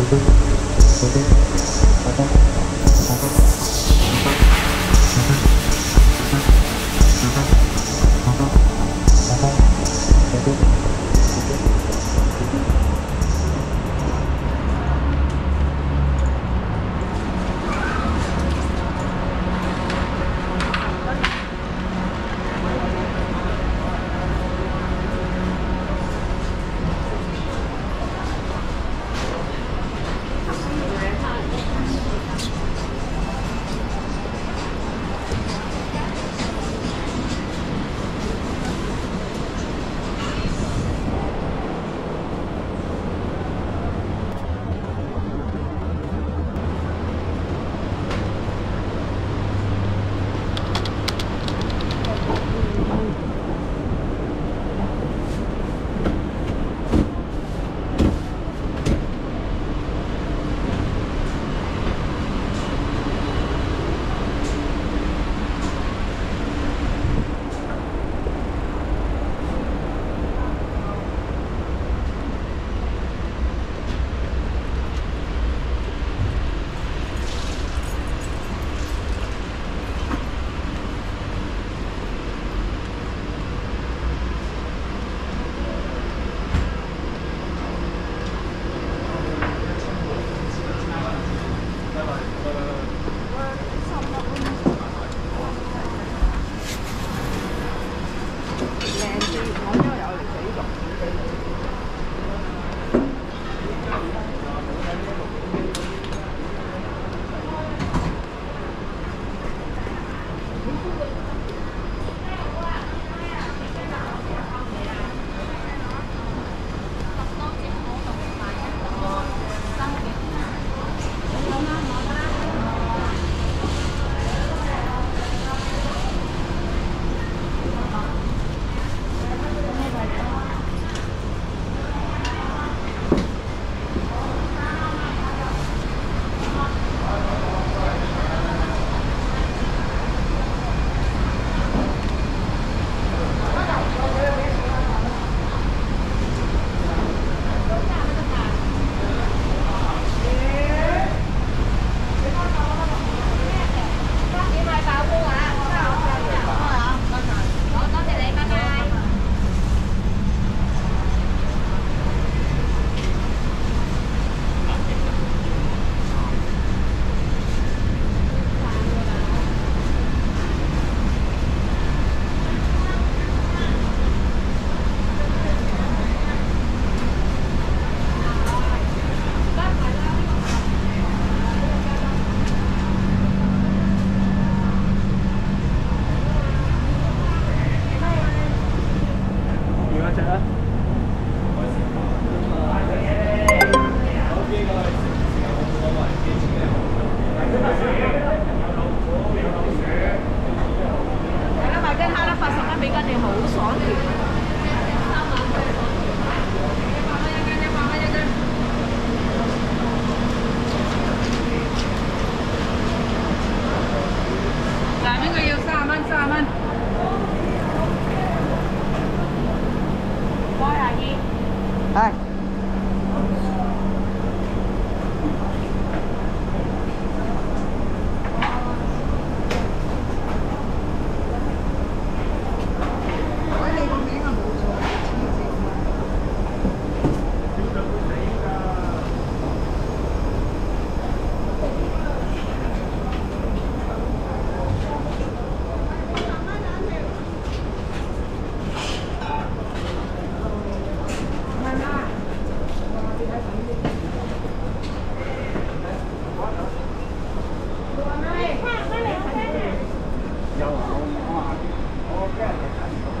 Thank you. Alejandro.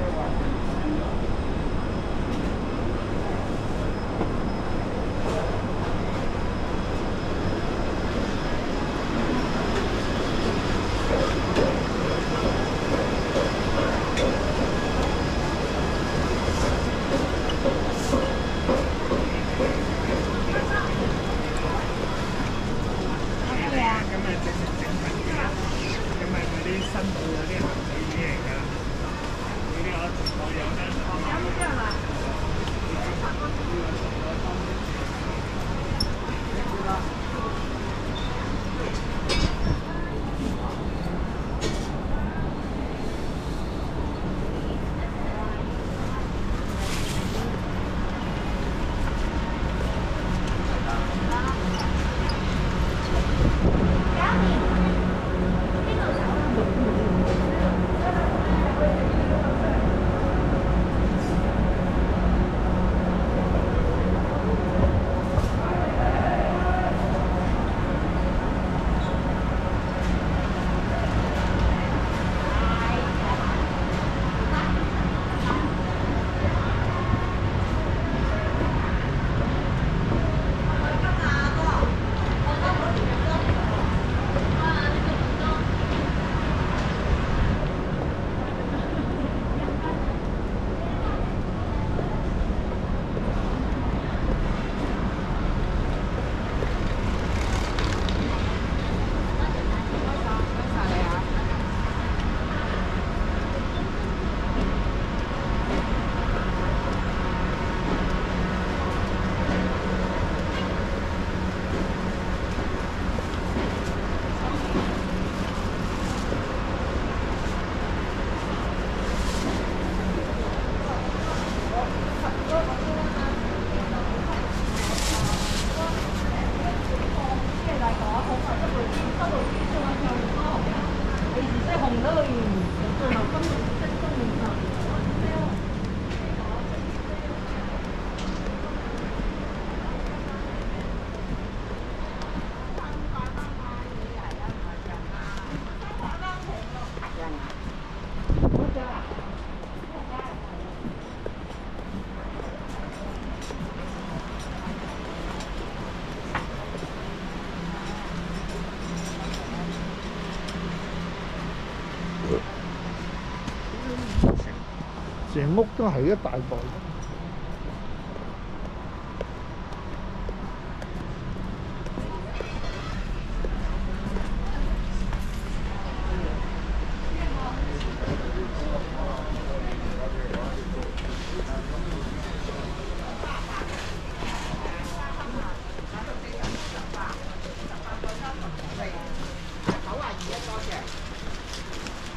屋都係一大袋。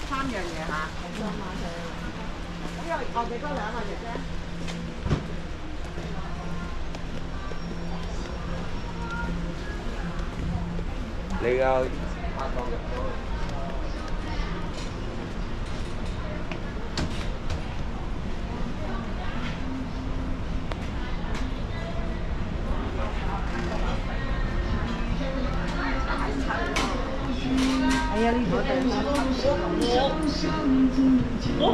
三樣嘢嚇，咁又我几多两啊，姐姐？你个系啊， 我我我